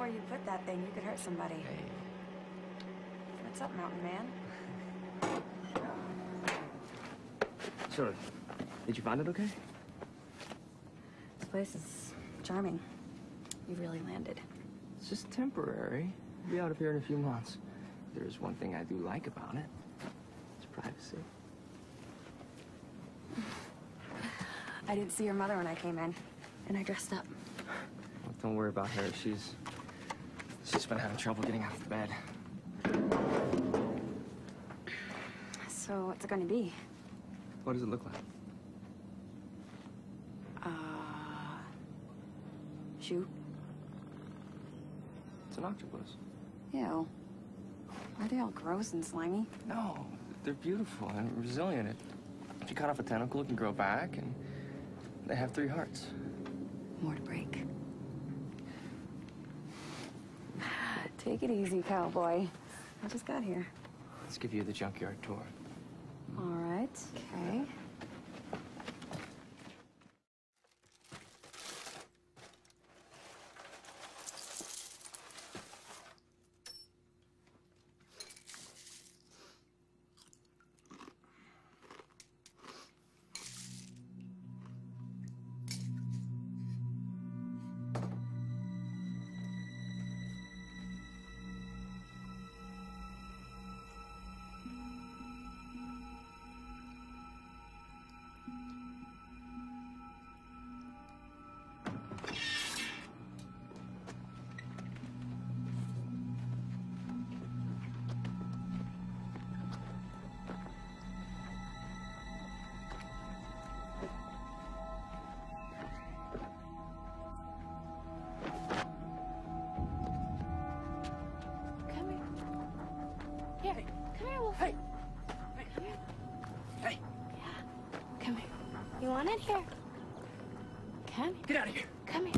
you put that thing, you could hurt somebody. Hey, What's up, mountain man? so, did you find it okay? This place is charming. You really landed. It's just temporary. We'll be out of here in a few months. There's one thing I do like about it. It's privacy. I didn't see your mother when I came in, and I dressed up. Well, don't worry about her. She's she's been having trouble getting out of bed. So what's it gonna be? What does it look like? Uh, shoot. It's an octopus. Ew. Are they all gross and slimy? No, they're beautiful and resilient. If you cut off a tentacle, it can grow back, and they have three hearts. More to break. Take it easy, cowboy. I just got here. Let's give you the junkyard tour. All right. Okay. Here. Here. Come here, Wolf. Hey! Come here. Hey! Yeah. Come here. You want it here? Come here. Get out of here! Come here.